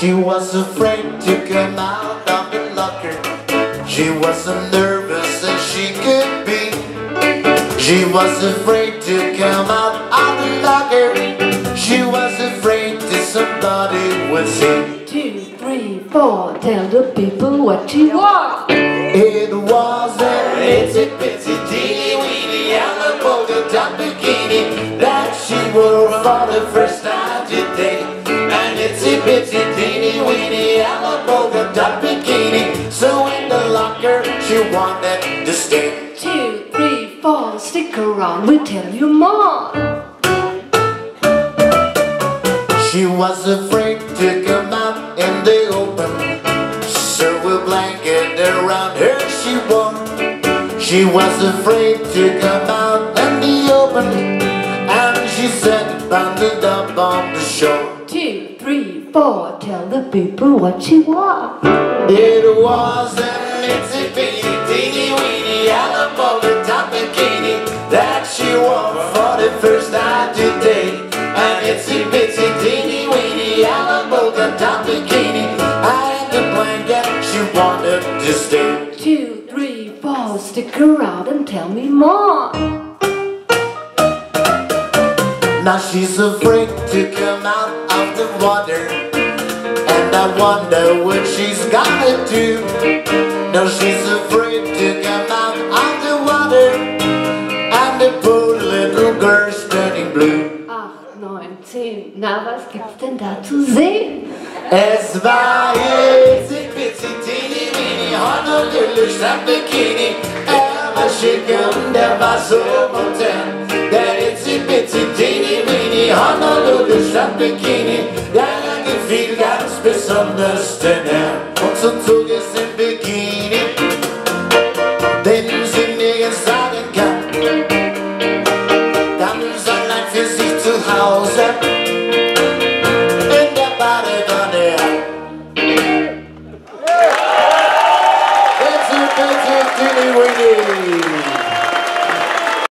She was afraid to come out of the locker. She was so nervous as she could be. She was afraid to come out of the locker. She was afraid that somebody would see. Two, three, four, tell the people what you want. It was an itsy bitsy teeny weeny yellow polka dot bikini that she wore for the first time itsy bitsy teeny weeny yellow polka dot bikini. So in the locker she wanted to stay. Two, three, four, stick around, we'll tell you more. She was afraid to come out in the open. So a blanket around her she wore. She was afraid to come out in the open. And she sat bundled up on the shore. Two, three, four, tell the people what you want. It was an itsy bitsy teeny weeny yellow polka dot bikini that she wore for the first time today. An itsy bitsy teeny weeny yellow polka dot bikini. And the blanket she wanted to stay. Two, three, four, stick around and tell me more. Now she's afraid to come out of the water. And I wonder what she's gonna do. Now she's afraid to come out of the water. And the poor little girl's turning blue. Acht, neun, zehn, na was gibt's denn da zu sehen? Es war itsy bitsy teeny weeny Honolulu Strandbikini Er verschicken, der war so potent. Der Itzi Bitsi Teeny Mini Honolulu Stadt Bikini, der gefiel ganz besonders denn er. Und zum Zug ist im Bikini, den Dilly Winnie.